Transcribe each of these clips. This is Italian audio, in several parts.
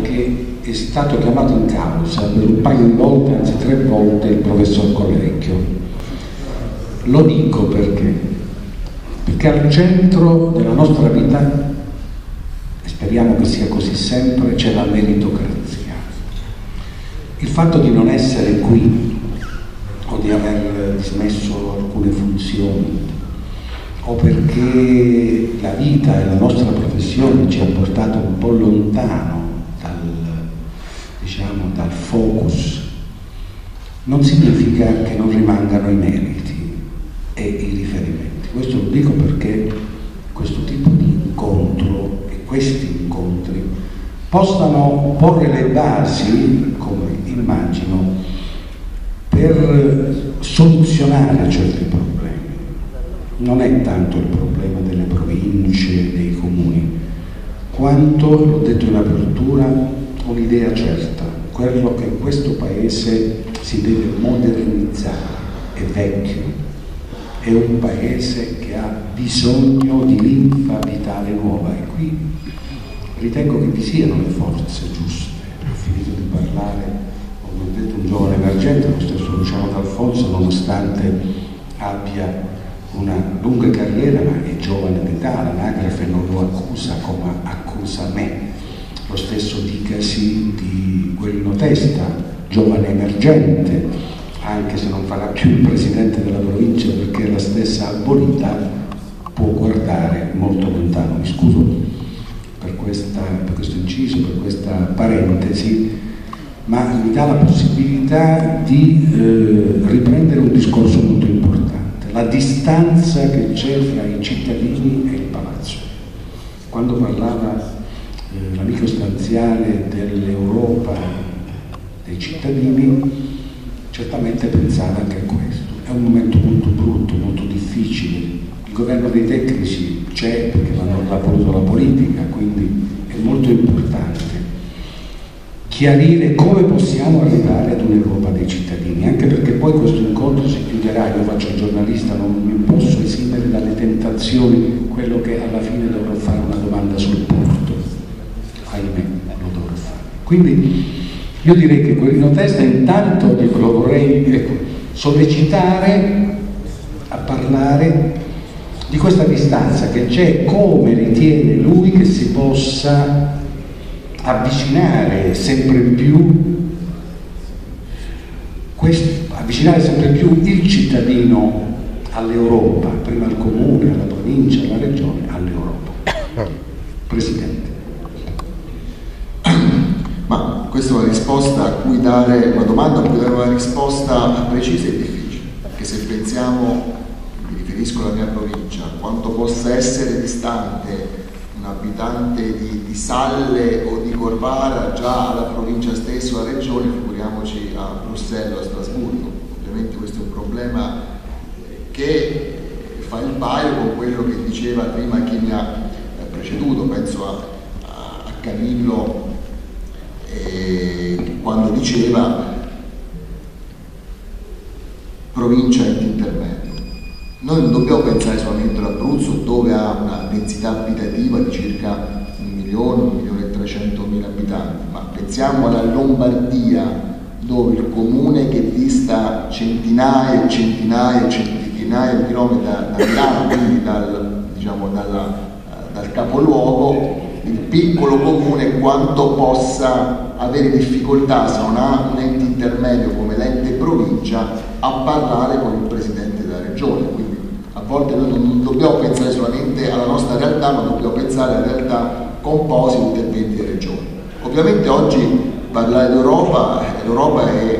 che è stato chiamato in causa per un paio di volte, anzi tre volte, il professor Collecchio. Lo dico perché? Perché al centro della nostra vita, e speriamo che sia così sempre, c'è la meritocrazia. Il fatto di non essere qui o di aver dismesso alcune funzioni o perché la vita e la nostra professione ci ha portato un po' lontano focus, non significa che non rimangano i meriti e i riferimenti. Questo lo dico perché questo tipo di incontro e questi incontri possano porre le basi, come immagino, per soluzionare certi problemi non è tanto il problema delle province, dei comuni, quanto, l'ho detto in apertura, un'idea certa, quello che questo paese si deve modernizzare, è vecchio, è un paese che ha bisogno di linfa vitale nuova e qui ritengo che vi siano le forze giuste. Ho finito di parlare, ho detto, un giovane emergente, lo stesso Luciano D'Alfonso, nonostante abbia una lunga carriera ma è giovane d'età, l'anagrafe non lo accusa come accusa me. Lo stesso dicasi di Guerino Testa, giovane emergente, anche se non farà più il presidente della provincia perché la stessa abolita, può guardare molto lontano. Mi scuso per, questa, per questo inciso, per questa parentesi, ma mi dà la possibilità di eh, riprendere un discorso molto importante la distanza che c'è fra i cittadini e il palazzo. Quando parlava eh, l'amico stanziale dell'Europa dei cittadini, certamente pensava anche a questo. È un momento molto brutto, molto difficile. Il governo dei tecnici c'è perché l'ha voluto la politica, quindi è molto importante chiarire come possiamo arrivare ad un'Europa dei cittadini, anche perché poi questo incontro si chiuderà, io faccio il giornalista, non mi posso esimere dalle tentazioni, quello che alla fine dovrò fare una domanda sul ahimè lo dovrò fare. Quindi io direi che Guerino Testa intanto lo vorrei ecco, sollecitare a parlare di questa distanza che c'è, come ritiene lui che si possa avvicinare sempre più questo, avvicinare sempre più il cittadino all'Europa, prima al comune, alla provincia, alla regione, all'Europa. Presidente. Ma questa è una risposta a cui dare, una domanda a cui dare una risposta precisa e difficile, perché se pensiamo, mi riferisco alla mia provincia, quanto possa essere distante un abitante di, di, Salle o di Corvara già alla provincia stessa o alla regione, figuriamoci a Bruxelles o a Strasburgo. Ovviamente questo è un problema che fa il paio con quello che diceva prima chi mi ha preceduto, penso a, a, Camillo quando diceva provincia ed intermedio noi non dobbiamo pensare solamente all'Abruzzo dove ha una densità abitativa di circa un milione, un milione e trecento abitanti, ma pensiamo alla Lombardia dove il comune che dista centinaia e centinaia e centinaia di chilometri da, da Milano, quindi dal, diciamo, dalla, dal capoluogo, il piccolo comune quanto possa avere difficoltà se non ha un ente intermedio come l'ente provincia a parlare con il presidente della regione. Quindi volte noi non dobbiamo pensare solamente alla nostra realtà, ma dobbiamo pensare alla realtà composta di interventi di regioni. Ovviamente oggi parlare d'Europa, l'Europa è,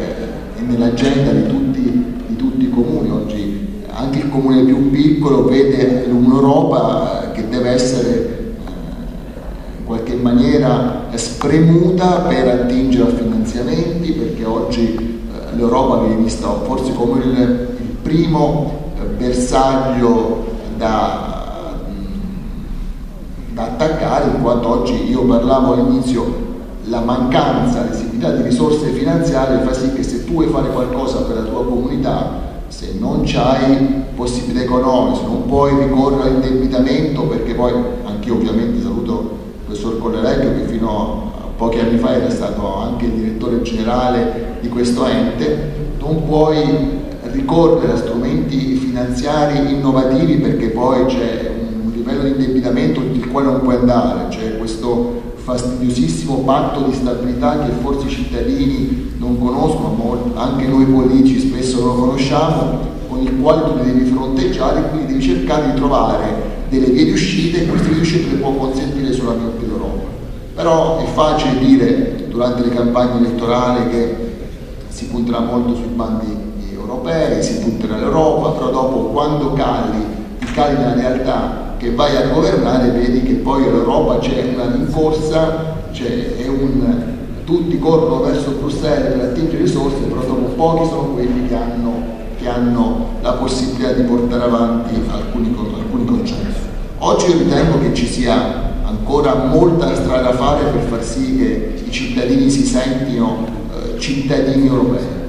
è nell'agenda di tutti, di tutti i comuni, oggi anche il comune più piccolo vede un'Europa che deve essere eh, in qualche maniera spremuta per attingere a finanziamenti perché oggi eh, l'Europa viene vista forse come il, il primo bersaglio da, da attaccare in quanto oggi io parlavo all'inizio la mancanza, l'esiguità di risorse finanziarie fa sì che se tu vuoi fare qualcosa per la tua comunità, se non hai possibilità economiche, se non puoi ricorrere all'indebitamento, perché poi anch'io ovviamente saluto professor Collerecchio che fino a pochi anni fa era stato anche il direttore generale di questo ente, non puoi ricorrere a strumenti finanziari innovativi perché poi c'è un livello di indebitamento il quale non puoi andare, c'è questo fastidiosissimo patto di stabilità che forse i cittadini non conoscono, anche noi politici spesso non lo conosciamo, con il quale tu devi fronteggiare e quindi devi cercare di trovare delle vie di uscita e queste vie di uscita le può consentire solamente l'Europa. Però è facile dire durante le campagne elettorali che si punterà molto sui bandi europei, si punterà all'Europa, però dopo quando cali, ti cali nella realtà che vai a governare vedi che poi all'Europa c'è una rincorsa, c'è un, tutti corrono verso Bruxelles per attingere risorse, però dopo pochi sono quelli che hanno, che hanno la possibilità di portare avanti alcuni, alcuni concetti. Oggi io ritengo che ci sia ancora molta strada da fare per far sì che i cittadini si sentino eh, cittadini europei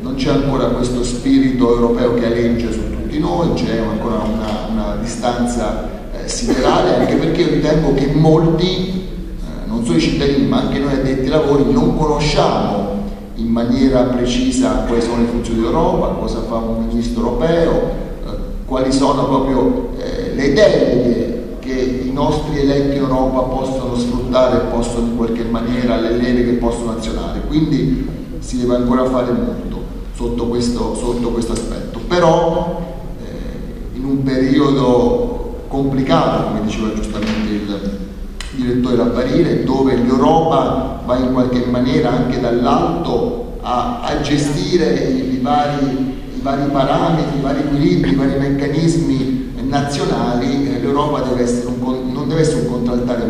non c'è ancora questo spirito europeo che aleggia su tutti noi, c'è ancora una, una distanza eh, siderale, anche perché io ritengo che molti, eh, non solo i cittadini ma anche noi addetti ai lavori, non conosciamo in maniera precisa quali sono le funzioni dell'Europa, cosa fa un ministro europeo, eh, quali sono proprio eh, le deleghe che i nostri eletti in Europa possono sfruttare e possono in qualche maniera, le leve che possono azionare. Quindi si deve ancora fare molto sotto questo, sotto questo aspetto. Però eh, in un periodo complicato, come diceva giustamente il direttore Labbarile, dove l'Europa va in qualche maniera anche dall'alto a, a gestire i, i, vari, i, vari, parametri, i vari equilibri, i vari meccanismi nazionali, l'Europa non deve essere un contraltare,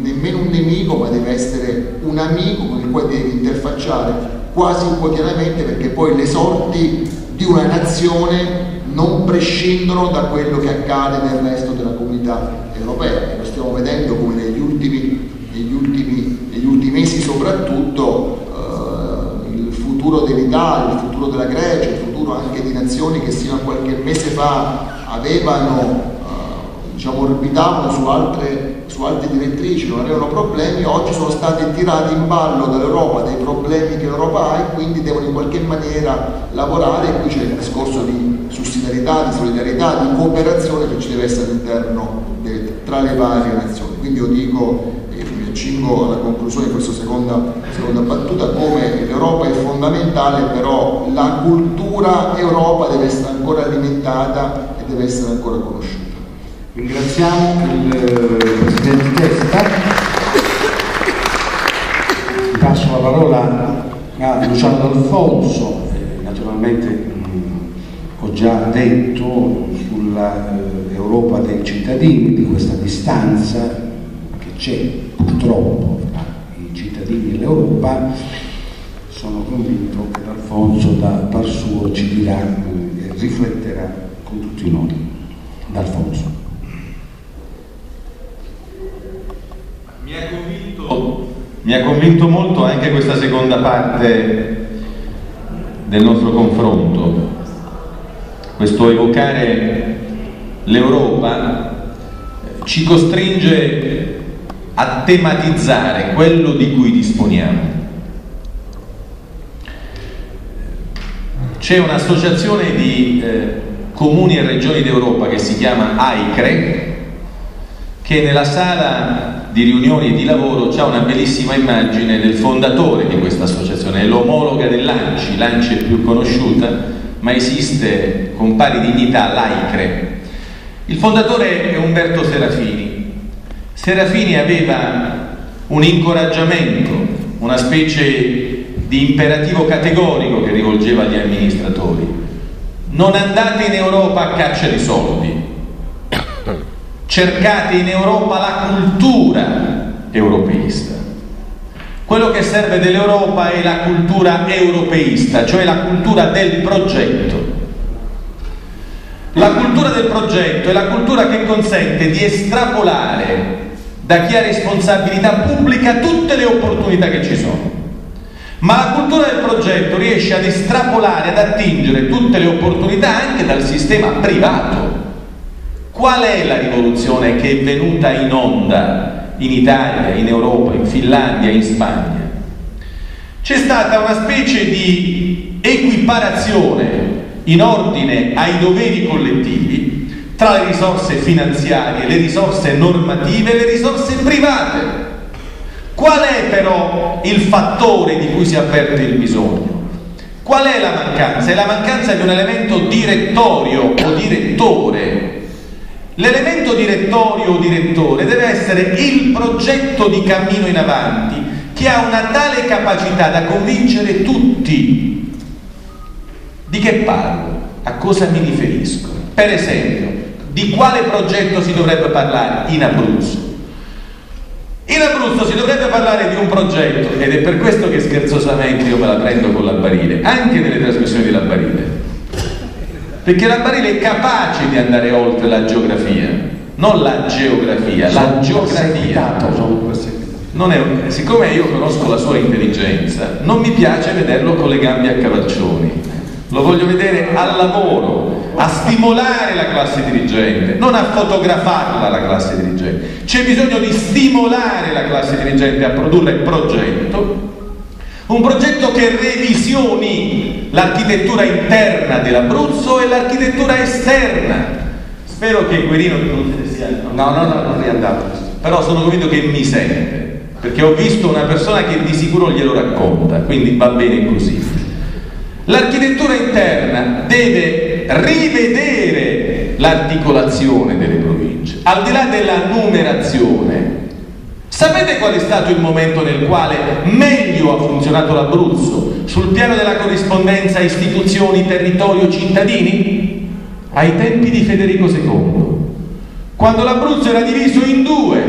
nemmeno un nemico, ma deve essere un amico con il quale deve interfacciare quasi quotidianamente perché poi le sorti di una nazione non prescindono da quello che accade nel resto della comunità europea stiamo vedendo come negli ultimi, negli ultimi, negli ultimi mesi soprattutto eh, il futuro dell'Italia, il futuro della Grecia, il futuro anche di nazioni che sino a qualche mese fa avevano diciamo, orbitavano su altre, su altre direttrici, non avevano problemi, oggi sono stati tirati in ballo dall'Europa dei problemi che l'Europa ha e quindi devono in qualche maniera lavorare e qui c'è il discorso di sussidiarietà, di solidarietà, di cooperazione che ci deve essere all'interno tra le varie nazioni. Quindi io dico e mi accingo alla conclusione di questa seconda, seconda battuta come l'Europa è fondamentale, però la cultura Europa deve essere ancora alimentata e deve essere ancora conosciuta. Ringraziamo il eh, Presidente Testa. Passo la parola a Luciano D'Alfonso, naturalmente mh, mm, ho già detto sull'Europa eh, dei cittadini, di questa distanza che c'è purtroppo tra i cittadini e l'Europa, sono convinto che D'Alfonso da par suo ci dirà e rifletterà con tutti noi. D'Alfonso. Mi ha, convinto, mi ha convinto molto anche questa seconda parte del nostro confronto, questo evocare l'Europa ci costringe a tematizzare quello di cui disponiamo. C'è un'associazione di eh, comuni e regioni d'Europa che si chiama AICRE che nella sala di riunioni e di lavoro c'è una bellissima immagine del fondatore di questa associazione, è l'omologa dell'ANCI, l'ANCI è più conosciuta, ma esiste con pari dignità l'AICRE. Il fondatore è Umberto Serafini. Serafini aveva un incoraggiamento, una specie di imperativo categorico che rivolgeva agli amministratori. Non andate in Europa a caccia di soldi, cercate in Europa la cultura europeista. Quello che serve dell'Europa è la cultura europeista, cioè la cultura del progetto. La cultura del progetto è la cultura che consente di estrapolare da chi ha responsabilità pubblica tutte le opportunità che ci sono. Ma la cultura del progetto riesce ad estrapolare, ad attingere tutte le opportunità anche dal sistema privato. Qual è la rivoluzione che è venuta in onda in Italia, in Europa, in Finlandia, in Spagna, c'è stata una specie di equiparazione in ordine ai doveri collettivi tra le risorse finanziarie, le risorse normative e le risorse private. Qual è però il fattore di cui si avverte il bisogno? Qual è la mancanza? È la mancanza di un elemento direttorio o direttore. L'elemento direttorio o direttore deve essere il progetto di cammino in avanti che ha una tale capacità da convincere tutti di che parlo? A cosa mi riferisco? Per esempio, di quale progetto si dovrebbe parlare in Abruzzo? In Abruzzo si dovrebbe parlare di un progetto, ed è per questo che scherzosamente io me la prendo con la Barile, anche nelle trasmissioni della Barile. Perché la Barile è capace di andare oltre la geografia, non la geografia, sono la geografia. Non è, siccome io conosco la sua intelligenza, non mi piace vederlo con le gambe a cavalcioni lo voglio vedere al lavoro, a stimolare la classe dirigente, non a fotografarla la classe dirigente. C'è bisogno di stimolare la classe dirigente a produrre progetto, un progetto che revisioni l'architettura interna dell'Abruzzo e l'architettura esterna. Spero che Guerino non se ne sia. No, no, no, non è andato. Però sono convinto che mi sente, perché ho visto una persona che di sicuro glielo racconta, quindi va bene così. L'architettura interna deve rivedere l'articolazione delle province, al di là della numerazione. Sapete qual è stato il momento nel quale meglio ha funzionato l'Abruzzo sul piano della corrispondenza istituzioni, territorio, cittadini? Ai tempi di Federico II, quando l'Abruzzo era diviso in due,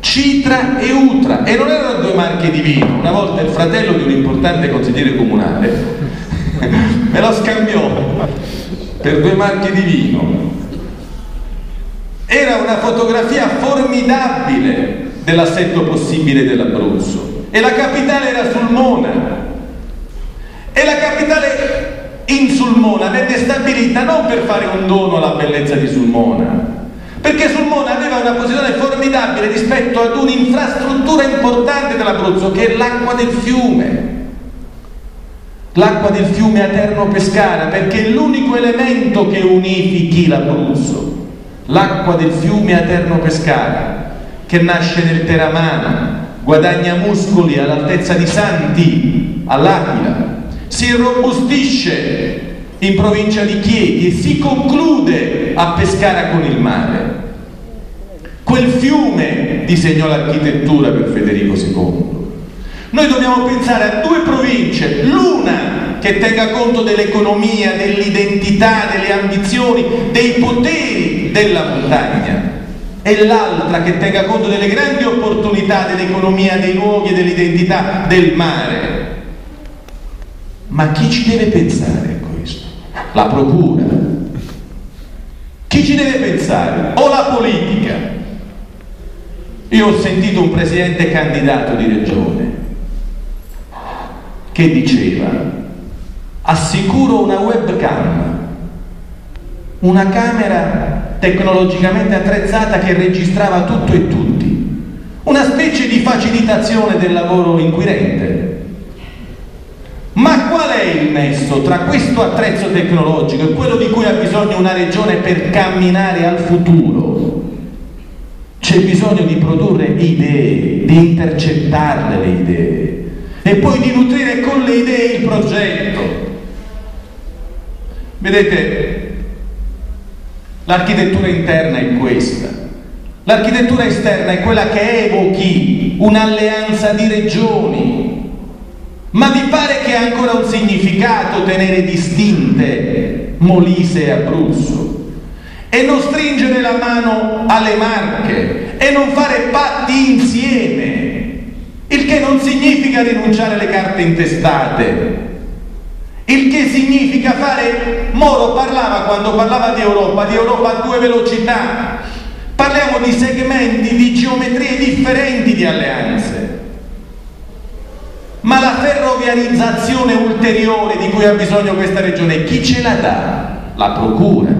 Citra e Utra, e non erano due marche di vino. Una volta il fratello di un importante consigliere comunale me lo scambiò per due marchi di vino. Era una fotografia formidabile dell'assetto possibile dell'Abruzzo. E la capitale era Sulmona. E la capitale in Sulmona venne stabilita non per fare un dono alla bellezza di Sulmona perché Sulmona aveva una posizione formidabile rispetto ad un'infrastruttura importante dell'Abruzzo che è l'acqua del fiume. L'acqua del fiume Aterno Pescara, perché è l'unico elemento che unifichi l'Abruzzo, l'acqua del fiume Aterno Pescara, che nasce nel Teramano, guadagna muscoli all'altezza di Santi, all'Aquila, si irrobustisce in provincia di Chieti e si conclude a Pescara con il mare. Quel fiume disegnò l'architettura per Federico II. Noi dobbiamo pensare a due province, l'una che tenga conto dell'economia, dell'identità, delle ambizioni, dei poteri della montagna e l'altra che tenga conto delle grandi opportunità dell'economia, dei luoghi e dell'identità del mare. Ma chi ci deve pensare a questo? La procura. Chi ci deve pensare? O la politica? Io ho sentito un presidente candidato di regione che diceva assicuro una webcam, una camera tecnologicamente attrezzata che registrava tutto e tutti, una specie di facilitazione del lavoro inquirente. Ma qual è il nesso tra questo attrezzo tecnologico e quello di cui ha bisogno una regione per camminare al futuro? C'è bisogno di produrre idee, di intercettarle le idee e poi di nutrire con le idee il progetto. Vedete, l'architettura interna è questa. L'architettura esterna è quella che evochi un'alleanza di regioni. Ma vi pare che ha ancora un significato tenere distinte Molise e Abruzzo? E non stringere la mano alle Marche e non fare patti insieme il che non significa rinunciare alle carte intestate, il che significa fare, Moro parlava quando parlava di Europa, di Europa a due velocità, parliamo di segmenti, di geometrie differenti di alleanze. Ma la ferroviarizzazione ulteriore di cui ha bisogno questa regione, chi ce la dà? La procura.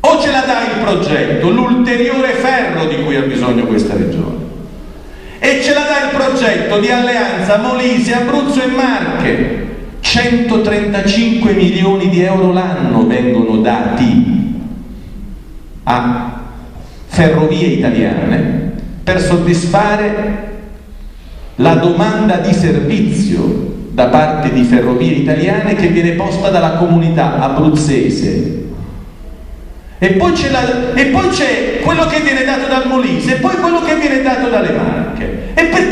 O ce la dà il progetto, l'ulteriore ferro di cui ha bisogno questa regione. E ce la dà il progetto di alleanza Molise, Abruzzo e Marche. 135 milioni di euro l'anno vengono dati a ferrovie italiane per soddisfare la domanda di servizio da parte di ferrovie italiane che viene posta dalla comunità abruzzese. E poi, c'è quello che viene dato dal Molise e poi quello che viene dato dalle Marche.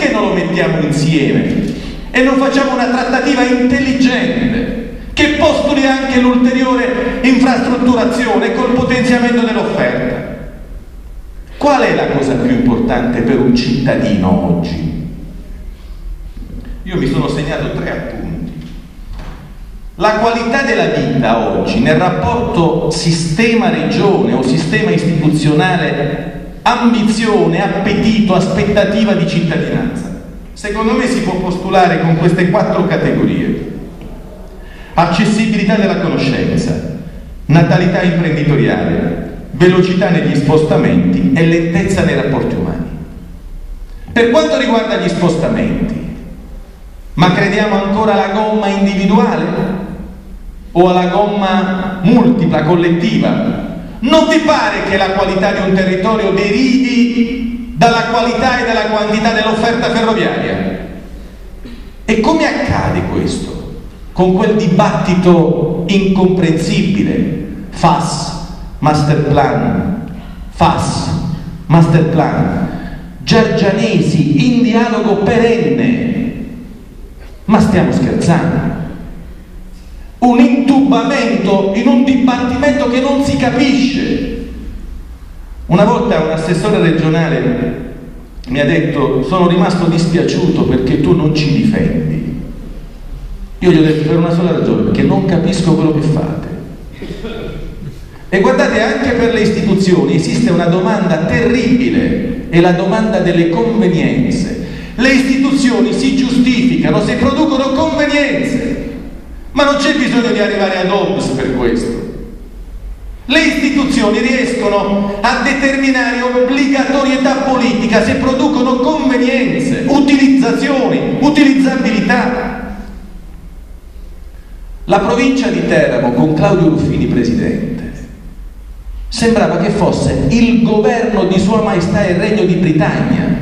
Perché non lo mettiamo insieme e non facciamo una trattativa intelligente che postuli anche l'ulteriore infrastrutturazione col potenziamento dell'offerta? Qual è la cosa più importante per un cittadino oggi? Io mi sono segnato tre appunti. La qualità della vita oggi nel rapporto sistema-regione o sistema istituzionale, ambizione, appetito, aspettativa di cittadinanza, secondo me si può postulare con queste quattro categorie. Accessibilità della conoscenza, natalità imprenditoriale, velocità negli spostamenti e lentezza nei rapporti umani. Per quanto riguarda gli spostamenti, ma crediamo ancora alla gomma individuale o alla gomma multipla, collettiva? Non vi pare che la qualità di un territorio derivi dalla qualità e dalla quantità dell'offerta ferroviaria? E come accade questo? Con quel dibattito incomprensibile, FAS, master plan, FAS, master plan, Giargianesi in dialogo perenne ma stiamo scherzando? Un intubamento in un dibattimento che non si capisce. Una volta un assessore regionale mi ha detto sono rimasto dispiaciuto perché tu non ci difendi. Io gli ho detto per una sola ragione, perché non capisco quello che fate. E guardate, anche per le istituzioni esiste una domanda terribile, è la domanda delle convenienze. Le istituzioni si giustificano se producono convenienze, ma non c'è bisogno di arrivare ad Hobbes per questo. Le istituzioni riescono a determinare obbligatorietà politica se producono convenienze, utilizzazioni, utilizzabilità. La provincia di Teramo con Claudio Ruffini presidente sembrava che fosse il governo di Sua Maestà il Regno di Britannia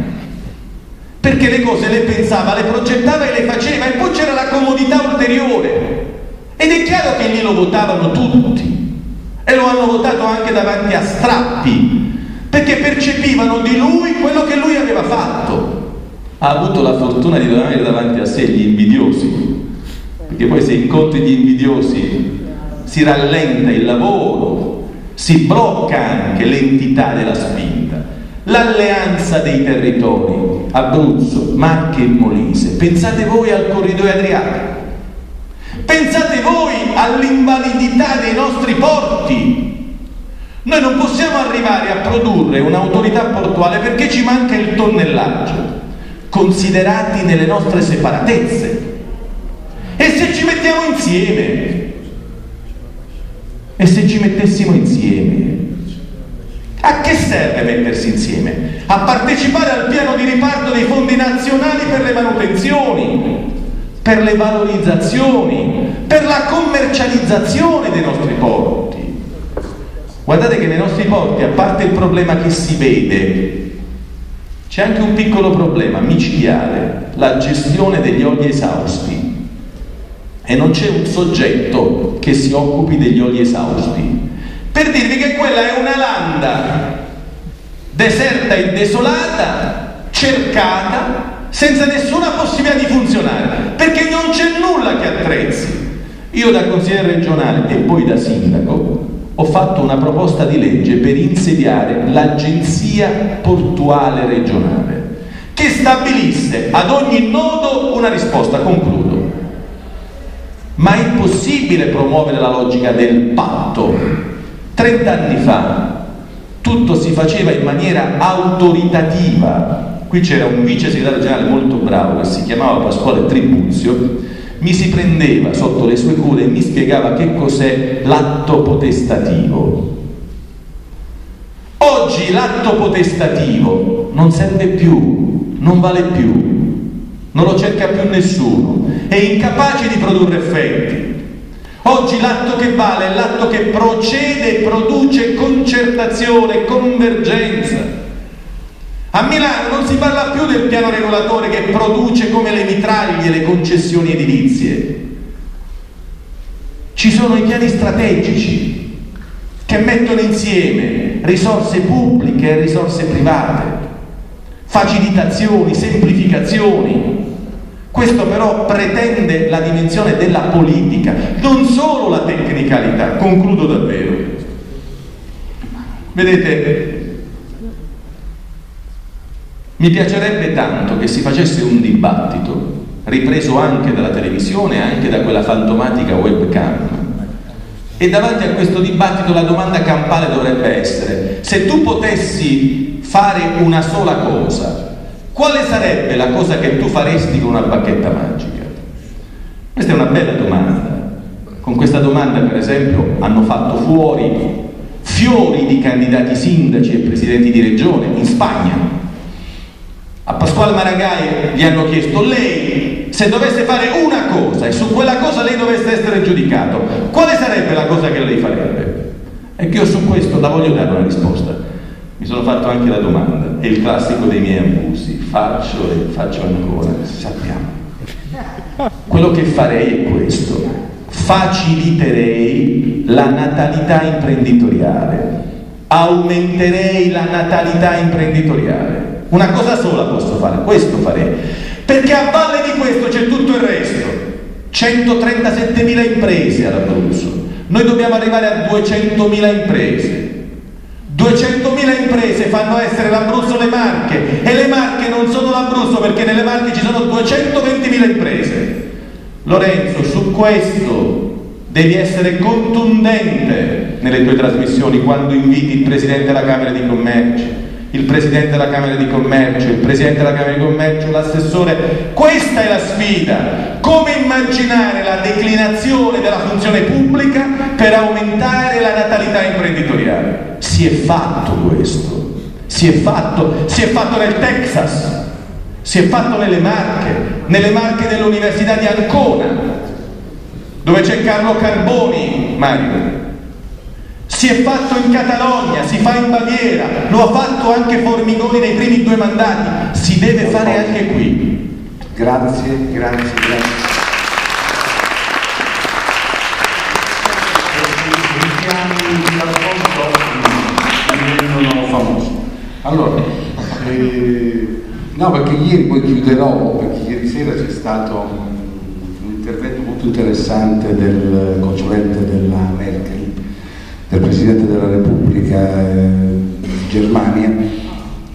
perché le cose le pensava, le progettava e le faceva e poi c'era la comodità ulteriore. Ed è chiaro che glielo votavano tutti e lo hanno votato anche davanti a strappi, perché percepivano di lui quello che lui aveva fatto. Ha avuto la fortuna di non avere davanti a sé gli invidiosi, perché poi se incontri gli invidiosi si rallenta il lavoro, si blocca anche l'entità della spinta. L'alleanza dei territori, Abruzzo, Marche e Molise, pensate voi al corridoio adriatico, pensate voi all'invalidità dei nostri porti. Noi non possiamo arrivare a produrre un'autorità portuale perché ci manca il tonnellaggio, considerati nelle nostre separatezze. E se ci mettiamo insieme? E se ci mettessimo insieme? A che serve mettersi insieme? A partecipare al piano di riparto dei fondi nazionali per le manutenzioni, per le valorizzazioni, per la commercializzazione dei nostri porti. Guardate che nei nostri porti, a parte il problema che si vede, c'è anche un piccolo problema micidiale, la gestione degli oli esausti. E non c'è un soggetto che si occupi degli oli esausti per dirvi che quella è una landa deserta e desolata, cercata, senza nessuna possibilità di funzionare, perché non c'è nulla che attrezzi. Io da consigliere regionale e poi da sindaco ho fatto una proposta di legge per insediare l'agenzia portuale regionale che stabilisse ad ogni nodo una risposta, concludo. Ma è impossibile promuovere la logica del patto 30 anni fa tutto si faceva in maniera autoritativa. Qui c'era un vice segretario generale molto bravo che si chiamava Pasquale Tribuzio, mi si prendeva sotto le sue cure e mi spiegava che cos'è l'atto potestativo. Oggi l'atto potestativo non serve più, non vale più, non lo cerca più nessuno, è incapace di produrre effetti. Oggi l'atto che vale è l'atto che procede e produce concertazione, convergenza. A Milano non si parla più del piano regolatore che produce come le mitraglie le concessioni edilizie. Ci sono i piani strategici che mettono insieme risorse pubbliche e risorse private, facilitazioni, semplificazioni, questo però pretende la dimensione della politica, non solo la tecnicalità. Concludo davvero. Vedete, mi piacerebbe tanto che si facesse un dibattito, ripreso anche dalla televisione, anche da quella fantomatica webcam. E davanti a questo dibattito la domanda campale dovrebbe essere, se tu potessi fare una sola cosa, quale sarebbe la cosa che tu faresti con una bacchetta magica? Questa è una bella domanda. Con questa domanda, per esempio, hanno fatto fuori fiori di candidati sindaci e presidenti di regione in Spagna. A Pasquale Maragall gli hanno chiesto lei se dovesse fare una cosa e su quella cosa lei dovesse essere giudicato, quale sarebbe la cosa che lei farebbe? E che io su questo la voglio dare una risposta. Mi sono fatto anche la domanda, è il classico dei miei abusi, faccio e faccio ancora, sappiamo. Quello che farei è questo, faciliterei la natalità imprenditoriale, aumenterei la natalità imprenditoriale. Una cosa sola posso fare, questo farei, perché a valle di questo c'è tutto il resto. 137.000 imprese all'Abruzzo, noi dobbiamo arrivare a 200.000 imprese. 200.000 imprese fanno essere l'Abruzzo le Marche e le Marche non sono l'Abruzzo perché nelle Marche ci sono 220.000 imprese. Lorenzo, su questo devi essere contundente nelle tue trasmissioni quando inviti il Presidente della Camera di Commercio, il Presidente della Camera di Commercio, il Presidente della Camera di Commercio, l'assessore. Questa è la sfida. Come immaginare la declinazione della funzione pubblica per aumentare la natalità imprenditoriale? Si è fatto questo. Si è fatto, si è fatto nel Texas, si è fatto nelle Marche, nelle Marche dell'Università di Ancona, dove c'è Carlo Carboni, Mario. Si è fatto in Catalogna, si fa in Baviera, lo ha fatto anche Formigoni nei primi due mandati, si deve fare anche qui. Grazie, grazie, grazie. Allora, eh, no perché ieri poi chiuderò, perché ieri sera c'è stato un, un intervento molto interessante del consulente della Merkel, del Presidente della Repubblica eh, Germania,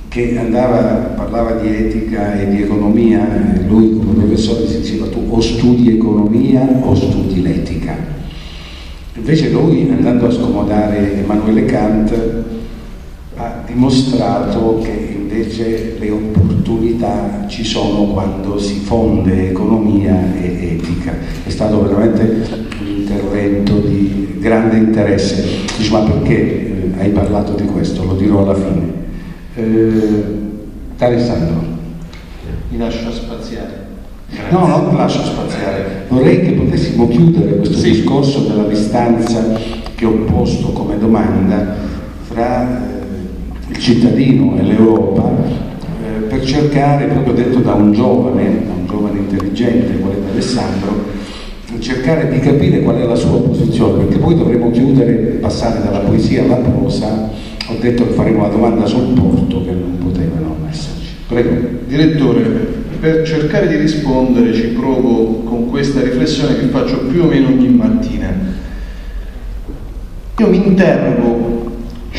che andava, parlava di etica e di economia, lui come professore si diceva tu o studi economia o studi l'etica. Invece lui, andando a scomodare Emanuele Kant, ha dimostrato che invece le opportunità ci sono quando si fonde economia e etica. È stato veramente un intervento di grande interesse. Dice, ma perché eh, hai parlato di questo? Lo dirò alla fine. Eh, Alessandro. Mi lascio spaziare. No, non lascio spaziare. Vorrei che potessimo chiudere questo sì. discorso della distanza che ho posto come domanda fra eh, il cittadino e l'Europa eh, per cercare, proprio detto da un giovane, da un giovane intelligente, quale Alessandro, cercare di capire qual è la sua posizione, perché poi dovremo chiudere passare dalla poesia alla prosa. Ho detto che faremo una domanda sul porto che non poteva non esserci. Prego. Direttore, per cercare di rispondere ci provo con questa riflessione che faccio più o meno ogni mattina. Io mi interrogo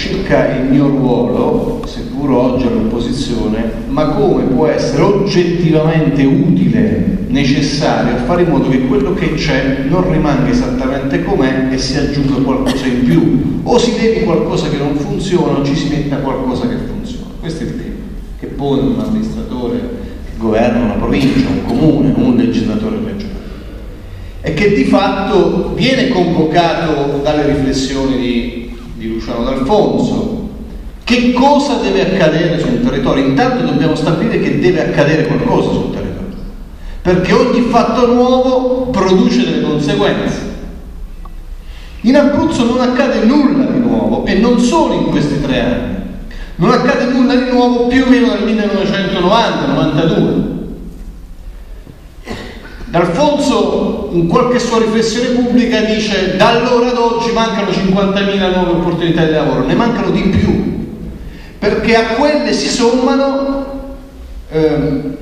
circa il mio ruolo, seppur oggi all'opposizione, ma come può essere oggettivamente utile, necessario a fare in modo che quello che c'è non rimanga esattamente com'è e si aggiunga qualcosa in più, o si levi qualcosa che non funziona o ci si metta qualcosa che funziona. Questo è il tema che pone un amministratore governa una provincia, un comune, un legislatore regionale. E che di fatto viene convocato dalle riflessioni di Luciano D'Alfonso, Che cosa deve accadere su un territorio? Intanto dobbiamo stabilire che deve accadere qualcosa sul territorio, perché ogni fatto nuovo produce delle conseguenze. In Abruzzo non accade nulla di nuovo e non solo in questi tre anni. Non accade nulla di nuovo più o meno dal 1990-92. D'Alfonso in qualche sua riflessione pubblica dice da allora ad oggi mancano 50.000 nuove opportunità di lavoro, ne mancano di più, perché a quelle si sommano eh,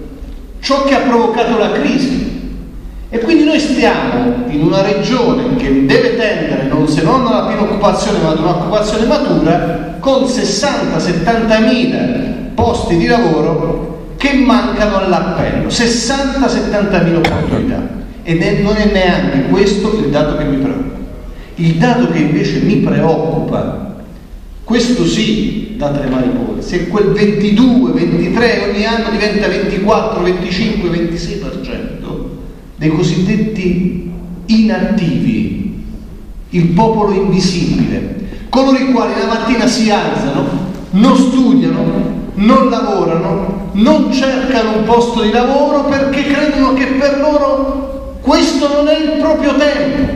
ciò che ha provocato la crisi. E quindi noi stiamo in una regione che deve tendere non se non alla piena occupazione ma ad un'occupazione matura con 60-70 mila posti di lavoro che mancano all'appello, 60-70 mila opportunità. E non è neanche questo il dato che mi preoccupa. Il dato che invece mi preoccupa, questo sì, da tre mani poi, se quel 22, 23 ogni anno diventa 24, 25, 26% dei cosiddetti inattivi, il popolo invisibile, coloro i quali la mattina si alzano, non studiano, non lavorano, non cercano un posto di lavoro perché credono che per loro questo non è il proprio tempo.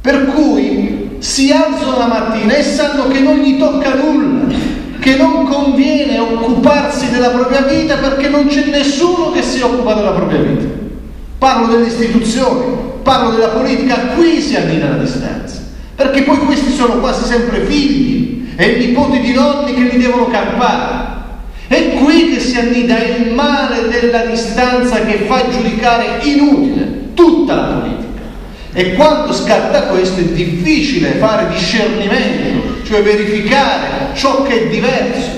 Per cui si alzano la mattina e sanno che non gli tocca nulla, che non conviene occuparsi della propria vita perché non c'è nessuno che si occupa della propria vita. Parlo delle istituzioni, parlo della politica, qui si annida la distanza, perché poi questi sono quasi sempre figli e nipoti di nonni che li devono campare. È qui che si annida il male della distanza che fa giudicare inutile tutta la politica. E quando scatta questo è difficile fare discernimento, cioè verificare ciò che è diverso,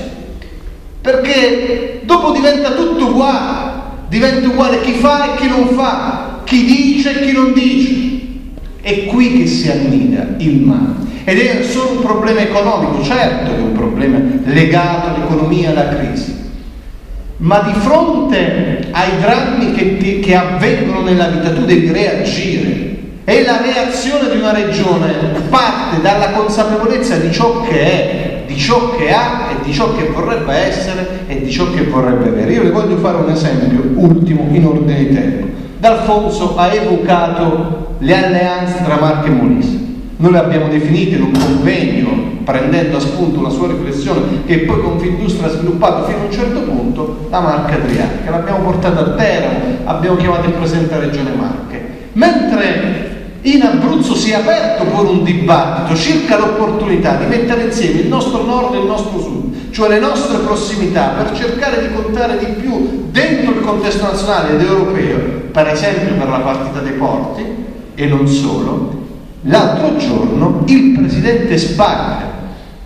perché dopo diventa tutto uguale, diventa uguale chi fa e chi non fa, chi dice e chi non dice. È qui che si annida il male. Ed è solo un problema economico, certo che è un problema legato all'economia e alla crisi, ma di fronte ai drammi che, ti, che avvengono nella vita tu devi reagire. E la reazione di una regione parte dalla consapevolezza di ciò che è, di ciò che ha e di ciò che vorrebbe essere e di ciò che vorrebbe avere. Io le voglio fare un esempio ultimo in ordine di tempo. D'Alfonso ha evocato le alleanze tra Marche e Molise. Noi le abbiamo in un convegno, prendendo a spunto una sua riflessione che poi Confindustria ha sviluppato fino a un certo punto, la Marca Adriatica. L'abbiamo portata a Teramo, abbiamo chiamato il Presidente della Regione Marche. Mentre in Abruzzo si è aperto pure un dibattito circa l'opportunità di mettere insieme il nostro nord e il nostro sud, cioè le nostre prossimità, per cercare di contare di più dentro il contesto nazionale ed europeo, per esempio per la partita dei porti e non solo, L'altro giorno il presidente Spagna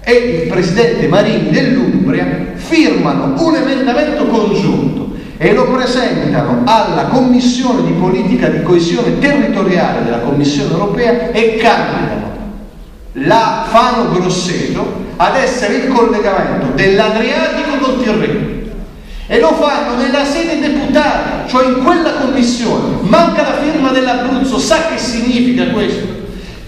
e il presidente Marini dell'Umbria firmano un emendamento congiunto e lo presentano alla Commissione di politica di coesione territoriale della Commissione europea e candidano la Fano Grosseto ad essere il collegamento dell'Adriatico col Tirreno e lo fanno nella sede deputata, cioè in quella commissione. Manca la firma dell'Abruzzo, sa che significa questo?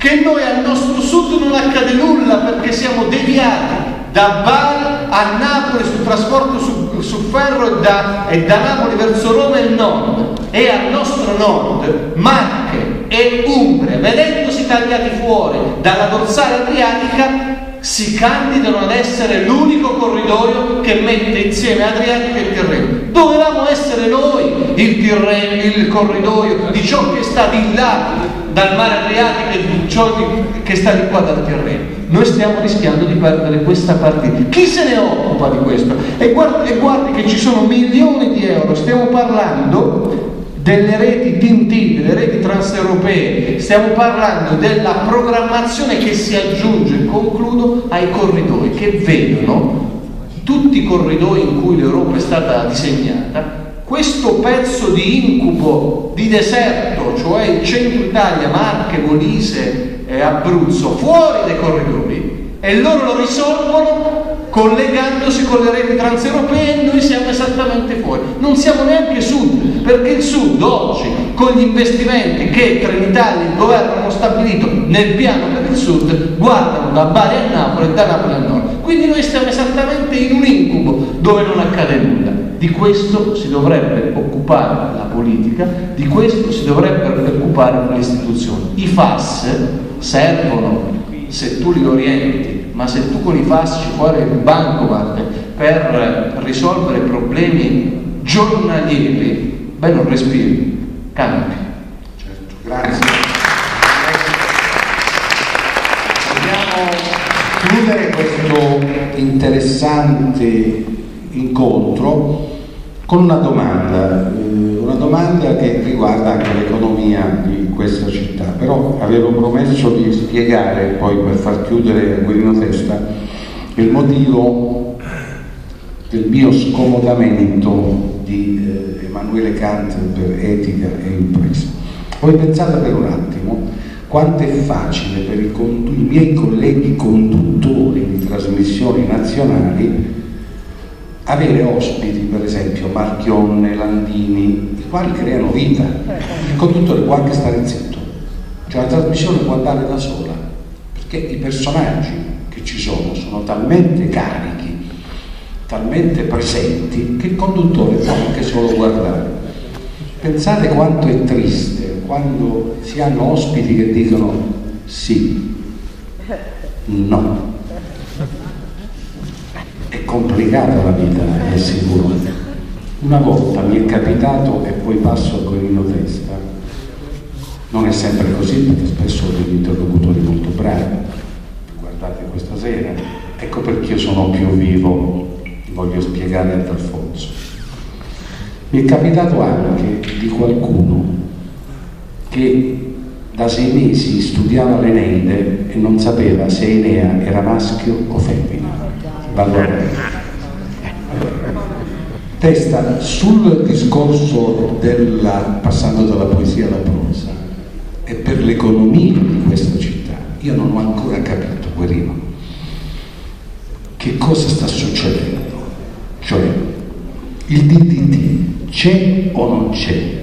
Che noi al nostro sud non accade nulla perché siamo deviati da Bari a Napoli sul trasporto su, su ferro e da, e da, Napoli verso Roma e il nord e al nostro nord Marche e Umbria vedendosi tagliati fuori dalla dorsale adriatica si candidano ad essere l'unico corridoio che mette insieme Adriatico e Tirreno. Dovevamo essere noi il, Tirreno, il corridoio di ciò che sta di là dal mare Adriatico e ciò che sta di qua dal Tirreno. Noi stiamo rischiando di perdere questa partita. Chi se ne occupa di questo? E guardi, e guardi che ci sono milioni di euro, stiamo parlando delle reti TNT, delle reti transeuropee, stiamo parlando della programmazione che si aggiunge, concludo, ai corridoi che vedono tutti i corridoi in cui l'Europa è stata disegnata questo pezzo di incubo di deserto, cioè il centro Italia, Marche, Molise e Abruzzo, fuori dai corridoi e loro lo risolvono collegandosi con le reti transeuropee e noi siamo esattamente fuori. Non siamo neanche sud, perché il sud oggi con gli investimenti che Trenitalia e il governo hanno stabilito nel piano per il sud guardano da Bari a Napoli e da Napoli a nord. Quindi noi stiamo esattamente in un incubo dove non accade nulla. Di questo si dovrebbe occupare la politica, di questo si dovrebbero occupare le istituzioni. I FAS servono se tu li orienti, ma se tu con i FAS ci fuori il bancomat per risolvere problemi giornalieri, beh non respiri, campi. Certo, grazie. Dobbiamo chiudere questo interessante incontro con una domanda, eh, una domanda che riguarda anche l'economia di questa città, però avevo promesso di spiegare poi per far chiudere a Guerino Testa il motivo del mio scomodamento di eh, Emanuele Kant per etica e impresa. Voi pensate per un attimo quanto è facile per i, i miei colleghi conduttori di trasmissioni nazionali avere ospiti, per esempio Marchionne, Landini, i quali creano vita. Il conduttore può anche stare zitto, cioè la trasmissione può andare da sola, perché i personaggi che ci sono sono talmente carichi, talmente presenti, che il conduttore può anche solo guardare. Pensate quanto è triste quando si hanno ospiti che dicono sì, no complicata la vita, è sicuro. Una volta mi è capitato, e poi passo a Corino Testa, non è sempre così perché spesso ho degli interlocutori molto bravi, guardate questa sera, ecco perché io sono più vivo, voglio spiegare ad Alfonso. Mi è capitato anche di qualcuno che da sei mesi studiava l'Eneide e non sapeva se Enea era maschio o femmina. Valore. Testa, sul discorso della, passando dalla poesia alla prosa e per l'economia di questa città, io non ho ancora capito, Guerino, che cosa sta succedendo. Cioè, il DDT c'è o non c'è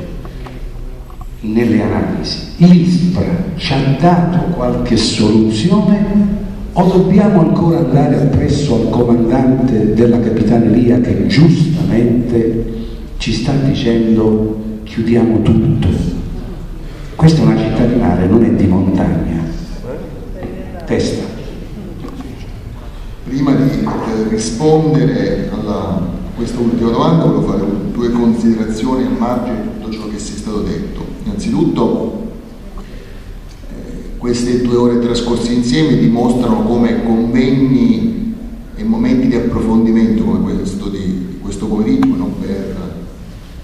nelle analisi? L'ISPRA ci ha dato qualche soluzione o dobbiamo ancora andare appresso al comandante della capitaneria che giustamente ci sta dicendo chiudiamo tutto? Questa è una città di mare, non è di montagna. Testa. Prima di eh, rispondere alla, a questa ultima domanda volevo fare due considerazioni a margine di tutto ciò che si è stato detto. Innanzitutto queste due ore trascorse insieme dimostrano come convegni e momenti di approfondimento come questo di questo pomeriggio, non per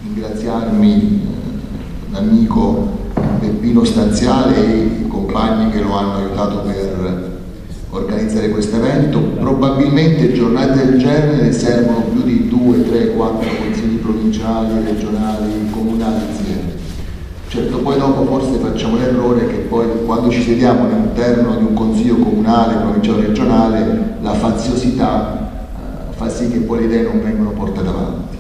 ringraziarmi eh, l'amico Peppino Stanziale e i compagni che lo hanno aiutato per organizzare questo evento, probabilmente giornate del genere servono più di due, tre, quattro consigli provinciali, regionali, comunali Certo, poi dopo forse facciamo l'errore che poi quando ci sediamo all'interno di un consiglio comunale, provinciale o regionale, la faziosità eh, fa sì che poi le idee non vengono portate avanti.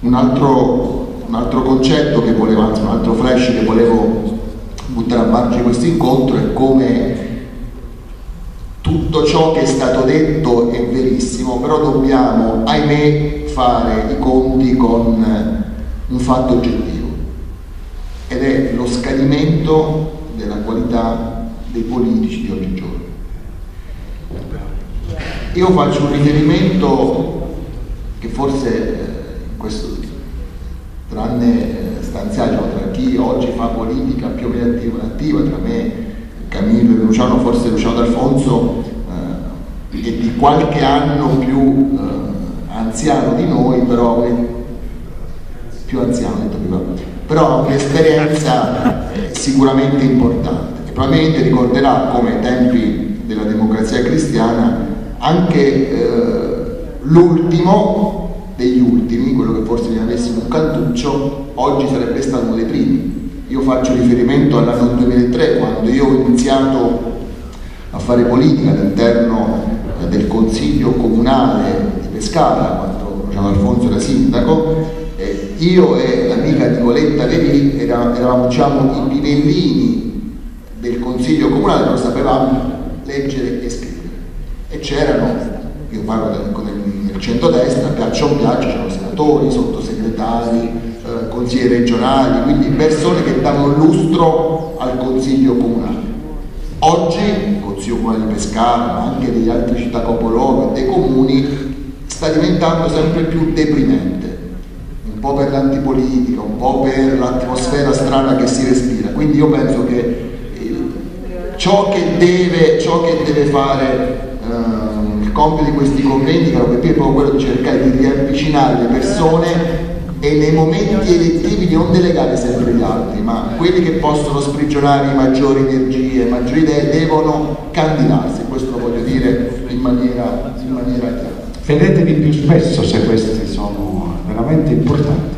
Un altro, un altro concetto che volevo, anzi un altro flash che volevo buttare a margine di questo incontro è come tutto ciò che è stato detto è verissimo, però dobbiamo, ahimè, fare i conti con un fatto oggettivo ed è lo scadimento della qualità dei politici di oggigiorno. Io faccio un riferimento che forse eh, in questo, tranne eh, stanziaggio tra chi oggi fa politica più o meno attiva, attiva tra me, Camillo e Luciano, forse Luciano D'Alfonso eh, è di qualche anno più eh, anziano di noi, però è più anziano, detto prima però un'esperienza sicuramente importante e probabilmente ricorderà come ai tempi della democrazia cristiana anche eh, l'ultimo degli ultimi, quello che forse ne avessimo un cantuccio, oggi sarebbe stato uno dei primi. Io faccio riferimento all'anno 2003 quando io ho iniziato a fare politica all'interno eh, del consiglio comunale di Pescara, quando Gian Alfonso era sindaco, eh, io e la mia amica Nicoletta era, eravamo diciamo i pivellini del Consiglio Comunale, non sapevamo leggere e scrivere. E c'erano, io parlo del, del centro-destra, piaccia o piaccia, c'erano senatori, sottosegretari, eh, consiglieri regionali, quindi persone che davano lustro al Consiglio Comunale. Oggi il Consiglio Comunale di Pescara, ma anche degli altri città capoluogo dei comuni, sta diventando sempre più deprimente, un po' per l'antipolitica, un po' per l'atmosfera strana che si respira. Quindi io penso che ciò che deve, ciò che deve fare eh, il compito di questi convegni, che è proprio quello di cercare di riavvicinare le persone e nei momenti elettivi di non delegare sempre gli altri, ma quelli che possono sprigionare maggiori energie, maggiori idee devono candidarsi, questo lo voglio dire in maniera, in maniera chiara. Vedetevi più spesso se questi sono veramente importanti.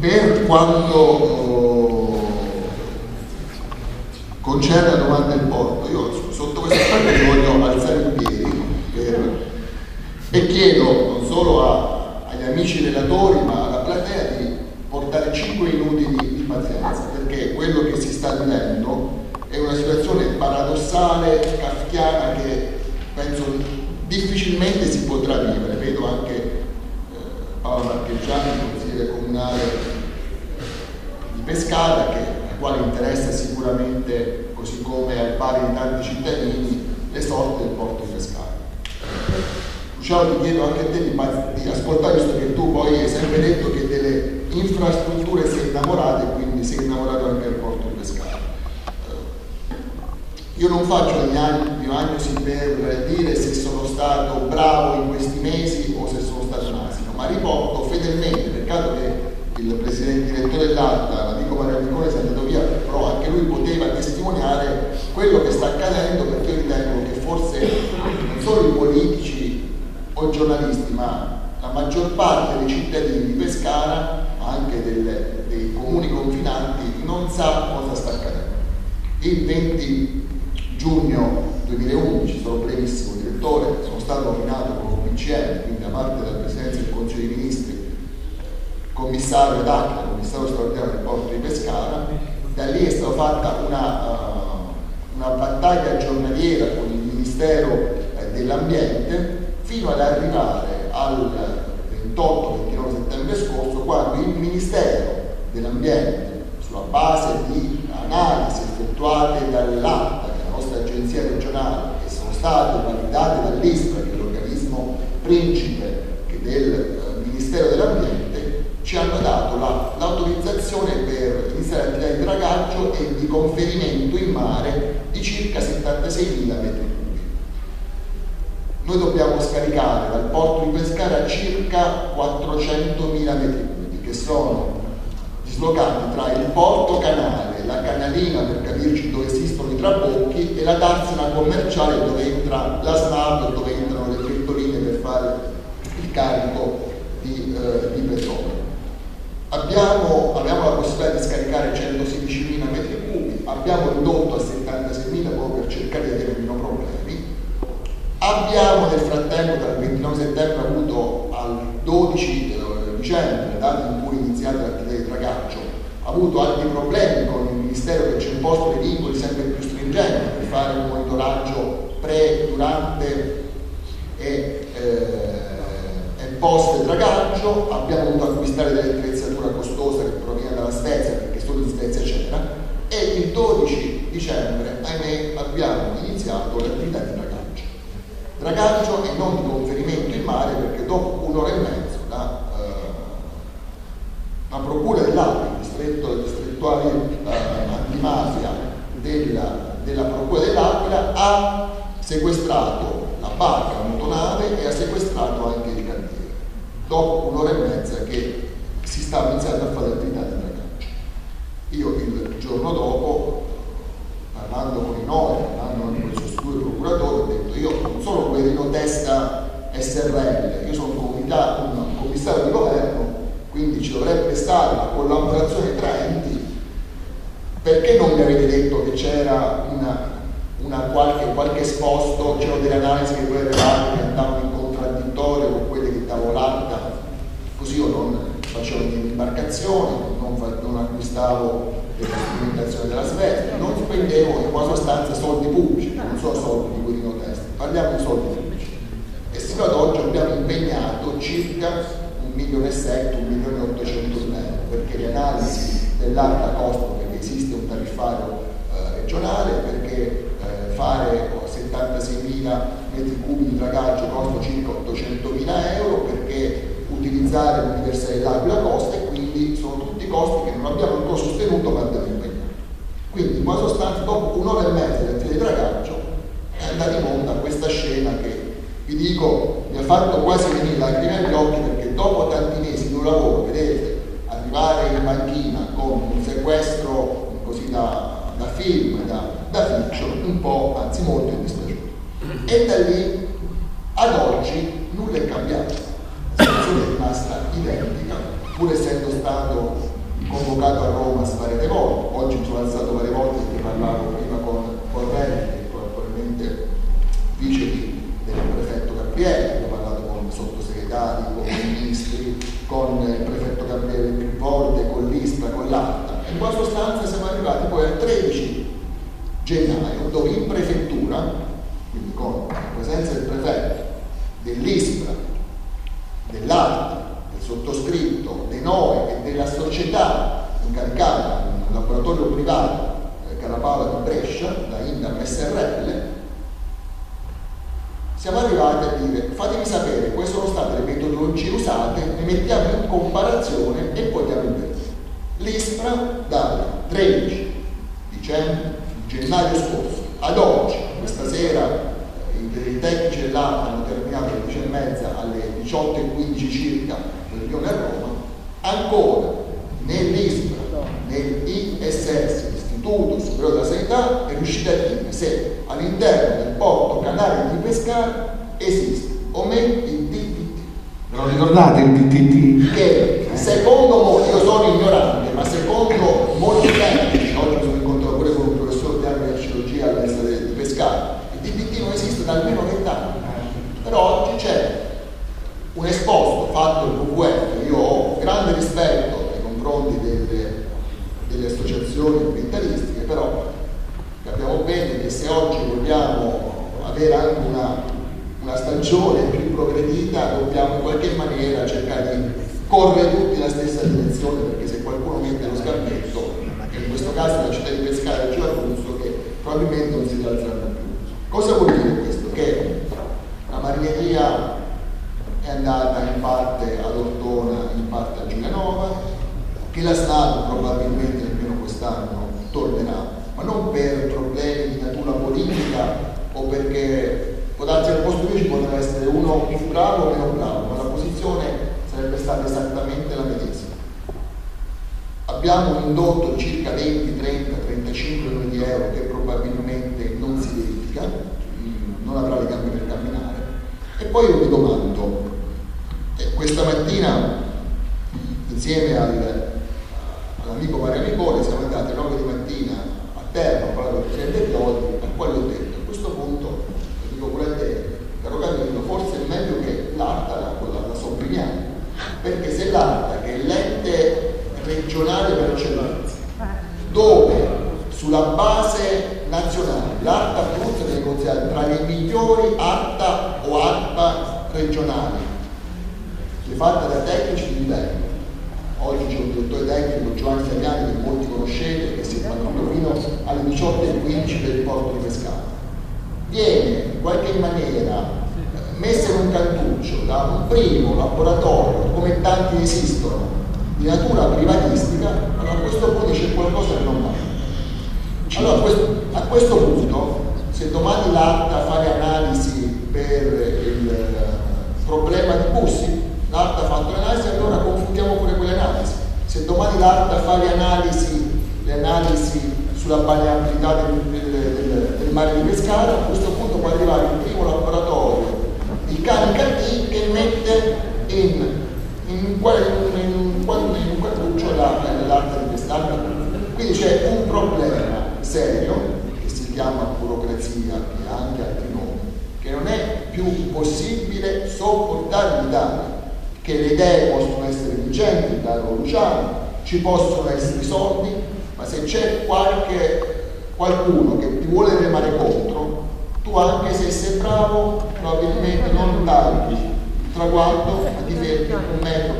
Per quanto concerne la domanda del porto, io sotto questo aspetto voglio alzare in piedi per, e chiedo non solo a, agli amici relatori ma alla platea di portare 5 minuti di, di pazienza perché quello che si sta vivendo è una situazione paradossale, kafkiana che penso difficilmente si potrà vivere. Vedo anche Paolo Marcheggiani, consigliere comunale di Pescara, che, al quale interessa sicuramente, così come al pari di tanti cittadini, le sorti del porto di Pescara. Luciano ti chiedo anche a te di, di, ascoltare, visto che tu poi hai sempre detto che delle infrastrutture sei innamorato e quindi sei innamorato anche del porto di Pescara. Io non faccio la diagnosi per dire se sono stato bravo in questi mesi o se sono stato un asino, ma riporto fedelmente, peccato che il presidente direttore dell'Alta, l'amico Mario Micone, sia andato via, però anche lui poteva testimoniare quello che sta accadendo perché io ritengo che forse non solo i politici o i giornalisti, ma la maggior parte dei cittadini di Pescara, ma anche delle, dei comuni confinanti, non sa cosa sta accadendo. Il 20 giugno 2011, sono brevissimo direttore, sono stato nominato come PCM, quindi da parte della Presidenza del Consiglio dei Ministri, commissario ad acqua, commissario straordinario del porto di Pescara, da lì è stata fatta una, uh, una battaglia giornaliera con il Ministero eh, dell'Ambiente fino ad arrivare al 28-29 settembre scorso quando il Ministero dell'Ambiente, sulla base di analisi effettuate dall'ACTA, nostra agenzia regionale che sono state validate dall'ISPRA, che è l'organismo principe del eh, Ministero dell'Ambiente, ci hanno dato la, l'autorizzazione per iniziare l'attività di dragaggio e di conferimento in mare di circa 76.000 metri cubi. Noi dobbiamo scaricare dal porto di Pescara circa 400.000 metri cubi, che sono dislocati tra il porto canale, la canalina per capirci dove esistono i trabocchi e la darsena commerciale dove entra la SNAP dove entrano le pettoline per fare il carico di, eh, di petrolio. Abbiamo, abbiamo, la possibilità di scaricare 116.000 metri cubi, abbiamo ridotto a 76.000 proprio per cercare di avere meno problemi. Abbiamo nel frattempo dal 29 settembre avuto al 12 eh, dicembre, data in cui è iniziata l'attività di dragaggio, avuto altri problemi con il Ministero che ci ha imposto dei vincoli sempre più stringenti per fare un monitoraggio pre, durante e, eh, e post dragaggio, abbiamo dovuto acquistare dell'attrezzatura costosa che proviene dalla Svezia perché solo in Svezia c'era e il 12 dicembre, ahimè, abbiamo iniziato l'attività di dragaggio. Dragaggio e non di conferimento in mare perché dopo un'ora e mezzo la, eh, la Procura dell'Aquila, il distretto, distrettuale eh, antimafia della, della Procura dell'Aquila, ha sequestrato la barca, la motonave e ha sequestrato anche. Dopo un'ora e mezza che si stava iniziando a fare l'attività di dragaggio. Io il giorno dopo, parlando con i noti, parlando con il sostituto procuratore, ho detto io non sono guerrino testa SRL, io sono comunità, un commissario di governo, quindi ci dovrebbe stare la collaborazione tra enti. Perché non mi avete detto che c'era una, una qualche, qualche esposto, c'erano delle analisi che voi avevate che andavano in contraddittorio con quelle che davo l'alta? Io non, facevo le imbarcazioni, non, non acquistavo la strumentazione della Svezia, non spendevo in qua sostanza soldi pubblici, non sono soldi di Guidino Testa, parliamo di soldi pubblici. E sino ad oggi abbiamo impegnato circa un milione e sette, un milione e ottocento di euro, perché le analisi dell'alta costo, perché esiste un tariffario eh, regionale, perché eh, fare 76.000 metri cubi di dragaggio costa circa 800.000 euro, perché utilizzare l'Università dell'Aquila costa e quindi sono tutti costi che non abbiamo ancora sostenuto ma abbiamo impegnato. Quindi in buona sostanza dopo un'ora e mezza di attività di dragaggio è andata in onda questa scena che vi dico mi ha fatto quasi venire lacrime agli occhi perché dopo tanti mesi di un lavoro, vedete, arrivare in banchina con un sequestro così da, da film, da, da fiction, un po', anzi molto indispiaciuto. E da lì ad oggi nulla è cambiato situazione è rimasta identica, pur essendo stato convocato a Roma svariate volte, oggi mi sono alzato varie volte perché parlavo prima con Correlli, che probabilmente vice del prefetto Gabriele, ho parlato con sottosegretari, con ministri, con il prefetto Gabriele più volte, con l'Istra, con l'Alta. In buona sostanza siamo arrivati poi al 13 gennaio, dove in prefettura, quindi con la presenza del prefetto, dell'Ispra, dell'arte, del sottoscritto, dei noi e della società incaricata in un laboratorio privato eh, Carapala di Brescia, da Indam SRL, siamo arrivati a dire fatemi sapere quali sono state le metodologie usate, le mettiamo in comparazione e poi diamo il veto. L'ISPRA dal 13 dicembre, gennaio scorso ad oggi, questa sera i tecnici dell'ARPA hanno terminato alle 10 e mezza alle 18 e 15 circa riunione a Roma, ancora nell'ISPRA, nell'ISS, Istituto Superiore della Sanità, è riuscito a dire se all'interno del porto canale di Pescara esiste o meno il DTT. Ve lo ricordate il DTT? Che secondo molti, io sono ignorante, ma secondo molti tecnici, oggi mi sono incontrato pure con un professore di archeologia all'estero di Pescara, non esiste da almeno vent'anni, però oggi c'è un esposto fatto il WWF, rispetto nei confronti delle, delle associazioni ambientalistiche, però capiamo bene che se oggi vogliamo avere anche una, una stagione più progredita dobbiamo in qualche maniera cercare di correre tutti nella stessa direzione perché se qualcuno mette lo scappetto, in questo caso la città di Pescara e Giacomo, che probabilmente non si rialzeranno più. Cosa vuol dire questo? Che la marineria è andata in parte ad Ortona, in parte a Giulianova, che la Stato probabilmente nemmeno quest'anno tornerà, ma non per problemi di natura politica o perché può darsi al posto mio ci poteva essere uno più bravo o meno bravo, ma la posizione sarebbe stata esattamente la medesima. Abbiamo indotto circa 20, 30, 35 milioni di euro che probabilmente non si verifica, non avrà le gambe per camminare. E poi io mi domando, eh, questa mattina insieme al, all'amico Mario Nicole siamo andati alle 9 di mattina a terra a parlare con il Presidente Pioli, al quale ho detto. A questo punto, dico pure a te, caro Camillo, forse è meglio che l'ARTA la, la, la sopprimiamo, perché se l'ARTA, che è l'ente regionale per eccellenza, dove sulla base nazionale l'Arta Abruzzo viene considerata tra le migliori ARTA o ARPA regionali, che fatta da tecnici di livello. Oggi c'è un direttore tecnico Giovanni Fabiani che molti conoscete, che si è fatto fino alle 18.15 per il porto di Pescara. Viene in qualche maniera eh, messa in un cantuccio da un primo laboratorio, come tanti esistono, di natura privatistica, allora a questo punto c'è qualcosa che non va. Allora a questo, punto, se domani l'ARTA fa le analisi per il problema di Bussi, l'ARTA ha fatto le analisi, allora confrontiamo pure quelle analisi. Se domani l'ARTA fa le analisi, le analisi sulla balneabilità del, del, mare di Pescara, a questo punto può arrivare il primo laboratorio di Canica T che mette in, in, cartuccio l'arte di quest'anno. Quindi c'è un problema serio che si chiama burocrazia e anche altri nomi, che non è più possibile sopportare in Italia, che le idee possono essere vincenti caro Luciano, ci possono essere i soldi, ma se c'è qualche, qualcuno che ti vuole remare contro, tu anche se sei bravo probabilmente non tagli il traguardo, ma ti fermi un metro.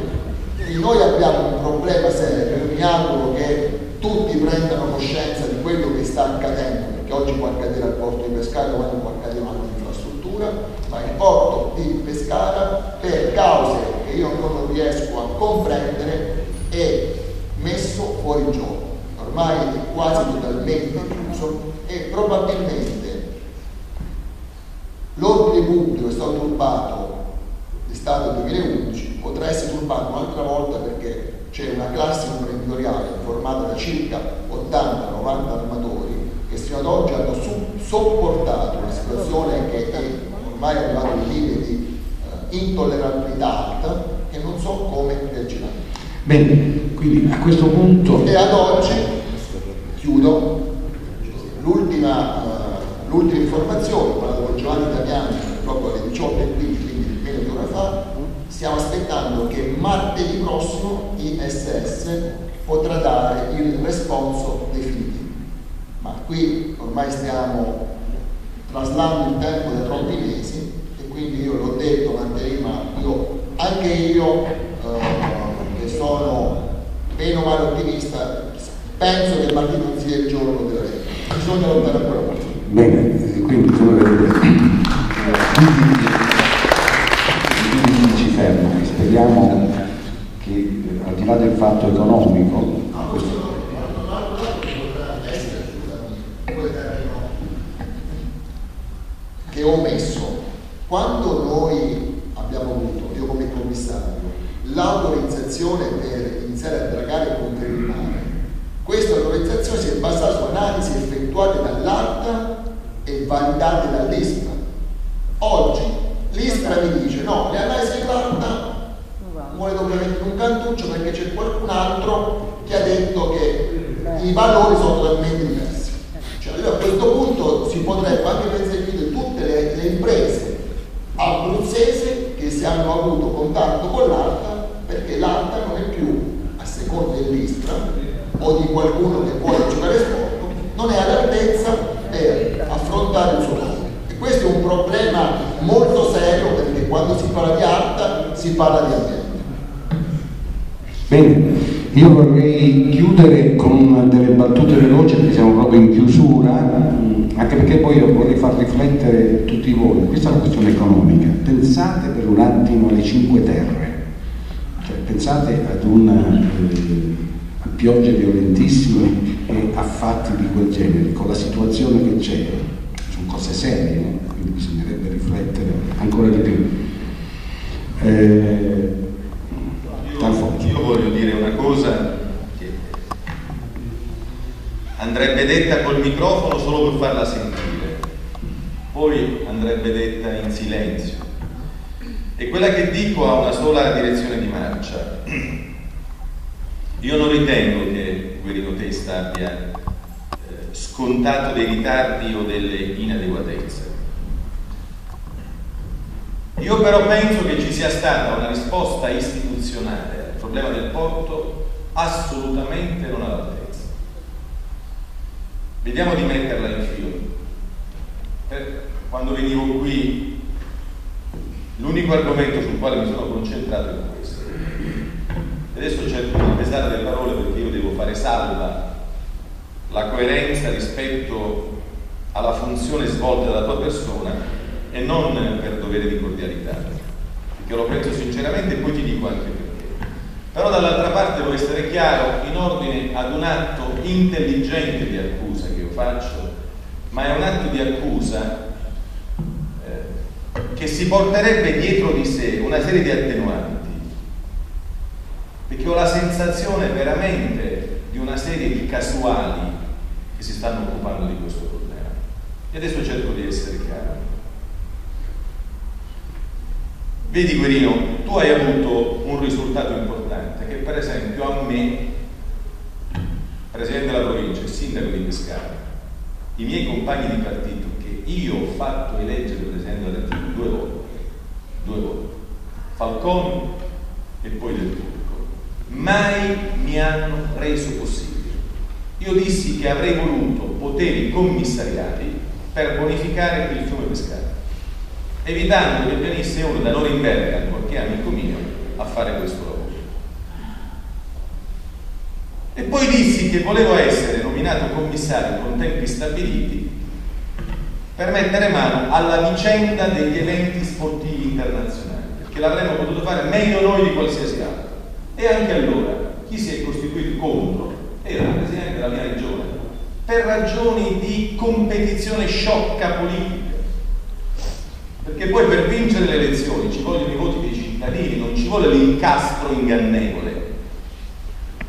Quindi noi abbiamo un problema serio, io mi auguro che tutti prendano coscienza di quello che sta accadendo, perché oggi può accadere al porto di Pescara, domani può accadere un'altra infrastruttura, ma il porto di Pescara per cause che io non riesco a comprendere è messo fuori gioco, ormai è quasi totalmente chiuso e probabilmente l'ordine pubblico è stato turbato l'estate 2011, potrà essere turbato un'altra volta perché c'è una classe imprenditoriale formata da circa 80-90 armatori che fino ad oggi hanno sopportato una situazione che è ormai arrivata a un livello di uh, intollerabilità alta che non so come reagiranno. Bene, quindi a questo punto... E ad oggi, chiudo, l'ultima, l'ultima informazione, quella con Giovanni Damiani, proprio alle 18.15, quindi meno di ora fa, stiamo aspettando che martedì prossimo ISS potrà dare il responso definitivo. Ma qui ormai stiamo traslando il tempo da troppi mesi e quindi io l'ho detto martedì, ma io, anche io eh, che sono meno male ottimista, penso che martedì non sia il giorno della legge. Bisogna lottare ancora molto. Bene, quindi come vedete quindi ci ferma e speriamo che eh, al di là del fatto economico questo... che ho messo quando noi abbiamo avuto io come commissario l'autorizzazione per iniziare a dragare e confermare questa autorizzazione si è basata su analisi effettuate dall'ARTA e validate dall'ISPRA oggi l'ISPRA mi dice no, le analisi dell'ARTA vuole doppia un cantuccio perché c'è qualcun altro che ha detto che i valori sono totalmente diversi. Cioè, allora a questo punto si potrebbe anche perseguire tutte le, le imprese abruzzese che si hanno avuto contatto con l'ARTA perché l'ARTA non è più, a seconda dell'ISPRA o di qualcuno che vuole giocare sport, non è all'altezza per affrontare il suo lavoro. E questo è un problema molto serio perché quando si parla di ARTA si parla di ambiente. Bene, io vorrei chiudere con delle battute veloci perché siamo proprio in chiusura, anche perché poi vorrei far riflettere tutti voi. Questa è una questione economica. Pensate per un attimo alle cinque terre, cioè, pensate ad una eh, piogge violentissime e a fatti di quel genere, con la situazione che c'è, sono cose serie, no? quindi bisognerebbe riflettere ancora di più. Eh, io voglio dire una cosa che andrebbe detta col microfono solo per farla sentire, poi andrebbe detta in silenzio. E quella che dico ha una sola direzione di marcia. Io non ritengo che Guerino Testa abbia eh, scontato dei ritardi o delle inadeguatezze. Io però penso che ci sia stata una risposta istituzionale al problema del porto assolutamente non all'altezza. Vediamo di metterla in filo. Per, quando venivo qui, l'unico argomento sul quale mi sono concentrato è questo. Adesso cerco di pesare le parole perché io devo fare salva la coerenza rispetto alla funzione svolta dalla tua persona e non per dovere di cordialità, perché lo penso sinceramente e poi ti dico anche perché. Però dall'altra parte vuole essere chiaro in ordine ad un atto intelligente di accusa che io faccio, ma è un atto di accusa eh, che si porterebbe dietro di sé una serie di attenuanti, perché ho la sensazione veramente di una serie di casuali che si stanno occupando di questo problema. E adesso cerco di essere chiaro. Vedi Guerino, tu hai avuto un risultato importante che per esempio a me, Presidente della provincia e Sindaco di Pescara, i miei compagni di partito che io ho fatto eleggere Presidente della Repubblica due volte, due volte, Falcone e poi Del Turco, mai mi hanno reso possibile. Io dissi che avrei voluto poteri commissariali per bonificare il fiume Pescara, evitando che venisse uno da Norimberga, ancorché amico mio, a fare questo lavoro. E poi dissi che volevo essere nominato commissario con tempi stabiliti per mettere mano alla vicenda degli eventi sportivi internazionali, perché l'avremmo potuto fare meglio noi di qualsiasi altro. E anche allora chi si è costituito contro era il Presidente della mia regione, per ragioni di competizione sciocca politica. Perché poi per vincere le elezioni ci vogliono i voti dei cittadini, non ci vuole l'incastro ingannevole.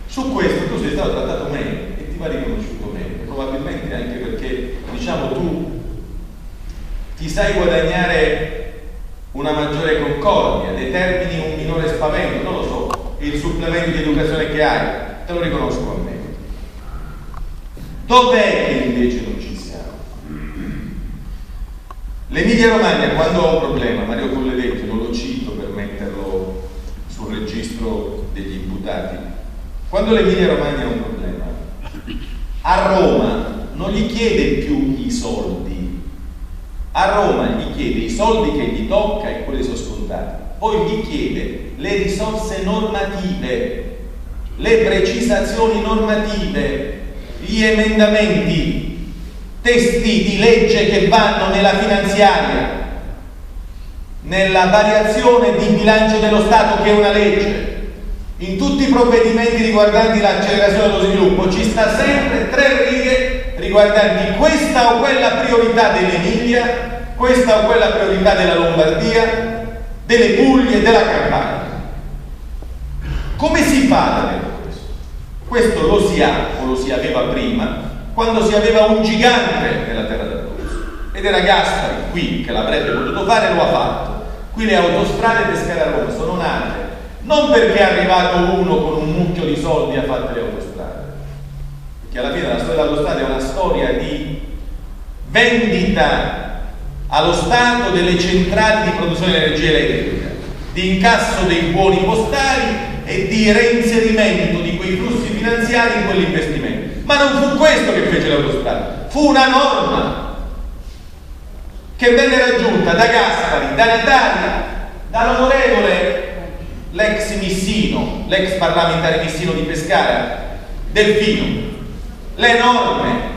Su questo tu sei stato trattato meglio e ti va riconosciuto meglio, probabilmente anche perché diciamo tu ti sai guadagnare una maggiore concordia, determini un minore spavento, non lo so, il supplemento di educazione che hai, te lo riconosco a me. Dov'è che invece non ci siamo? L'Emilia Romagna, quando ho un problema, Mario Colledetti, non lo cito per metterlo sul registro degli imputati, quando l'Emilia Romagna ha un problema, a Roma non gli chiede più i soldi, a Roma gli chiede i soldi che gli tocca e quelli sono scontati, poi gli chiede le risorse normative, le precisazioni normative, gli emendamenti, testi di legge che vanno nella finanziaria, nella variazione di bilancio dello Stato che è una legge, in tutti i provvedimenti riguardanti l'accelerazione dello sviluppo ci sta sempre tre righe riguardanti questa o quella priorità dell'Emilia, questa o quella priorità della Lombardia, delle Puglie della Campania. Come si fa ad avere questo lo si ha o lo si aveva prima quando si aveva un gigante nella terra d'Abruzzo ed era Gaspari qui che l'avrebbe potuto fare lo ha fatto. Qui le autostrade Pescara-Roma sono nate non perché è arrivato uno con un mucchio di soldi a fare le autostrade, perché alla fine la storia dell'autostrada è una storia di vendita allo Stato delle centrali di produzione di energia elettrica, di incasso dei buoni postali e di reinserimento di quei flussi finanziari in quell'investimento. Ma non fu questo che fece l'autostrada, fu una norma che venne raggiunta da Gaspari, da Natalia, dall'onorevole l'ex Missino, l'ex parlamentare Missino di Pescara, Delfino. Le norme.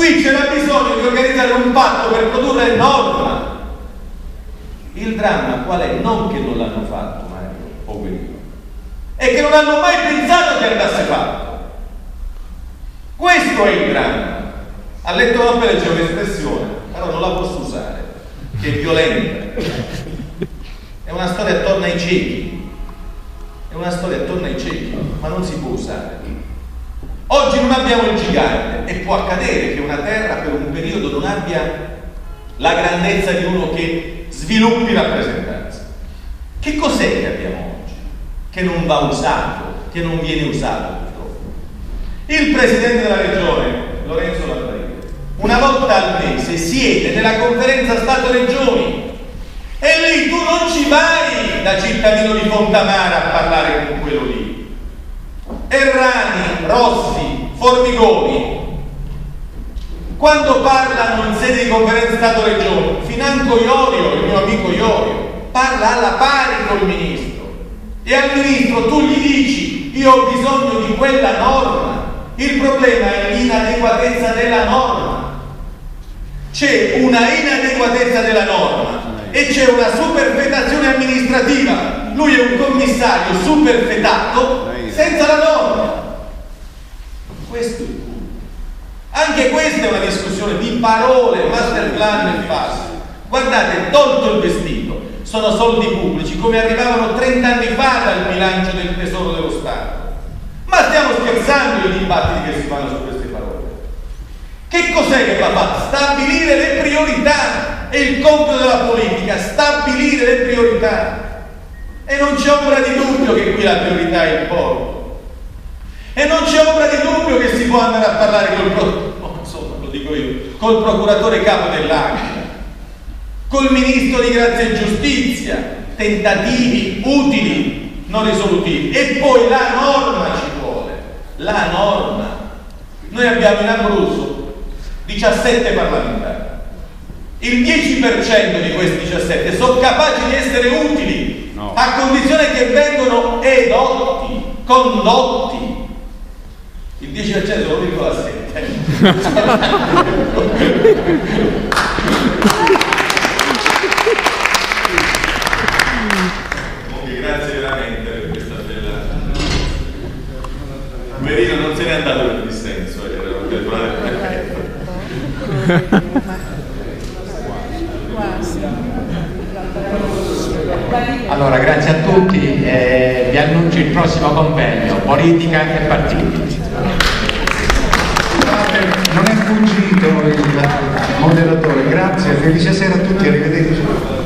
Qui c'era bisogno di organizzare un patto per produrre norma. Il dramma qual è? Non che non l'hanno fatto, Mario o Guerrino e che non hanno mai pensato che andasse fatto. Questo è il dramma. A letto Nobile c'è un'espressione, però non la posso usare, che è violenta. È una storia attorno ai ciechi. È una storia attorno ai ciechi, ma non si può usare. Oggi non abbiamo il gigante e può accadere che una terra per un periodo non abbia la grandezza di uno che sviluppi rappresentanza. Che cos'è che abbiamo che non va usato, che non viene usato purtroppo. Il presidente della regione, Lorenzo Lambrino, una volta al mese siede nella conferenza Stato-Regioni e lì tu non ci vai da cittadino di Fontamara a parlare con quello lì. Errani, Rossi, Formigoni, quando parlano in sede di conferenza Stato-Regioni, financo Iorio, il mio amico Iorio, parla alla pari col ministro e al ministro tu gli dici io ho bisogno di quella norma, il problema è l'inadeguatezza della norma. C'è una inadeguatezza della norma e c'è una superfetazione amministrativa. Lui è un commissario superfetato senza la norma. Questo è il punto. Anche questa è una discussione di parole, master plan e fase. Guardate, tolto il vestito, sono soldi pubblici come arrivavano 30 anni fa dal bilancio del tesoro dello Stato. Ma stiamo scherzando i dibattiti che si fanno su queste parole. Che cos'è che va fatto? Stabilire le priorità. È il compito della politica, stabilire le priorità. E non c'è ombra di dubbio che qui la priorità è il porto. E non c'è ombra di dubbio che si può andare a parlare col, oh, insomma, io, col procuratore capo dell'Aquila col ministro di grazia e giustizia, tentativi utili non risolutivi. E poi la norma ci vuole, la norma. Noi abbiamo in Abruzzo 17 parlamentari. Il 10% di questi 17 sono capaci di essere utili no. a condizione che vengono edotti, condotti. Il 10% sono 1,7. grazie veramente per questa bella... Verino non se n'è andato per dissenso, era un temporale perfetto. Allora, grazie a tutti, eh, vi annuncio il prossimo convegno, politica e partiti. Non è fuggito il moderatore, grazie, felice sera a tutti, arrivederci.